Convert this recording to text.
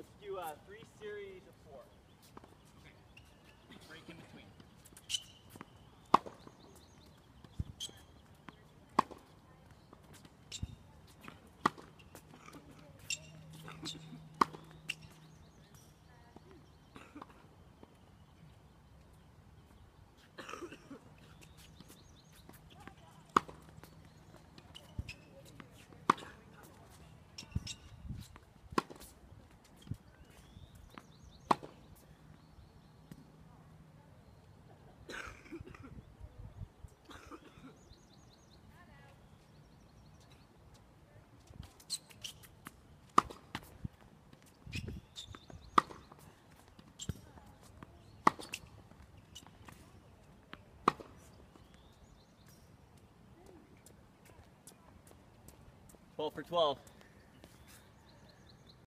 Let's do uh, three series of four. 12 for 12.